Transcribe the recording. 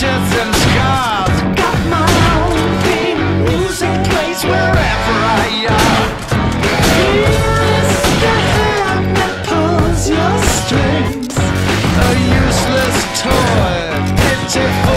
scratches and scars. Got my own theme, music plays wherever I am. Here is the hand that pulls your strings, a useless toy, pitiful.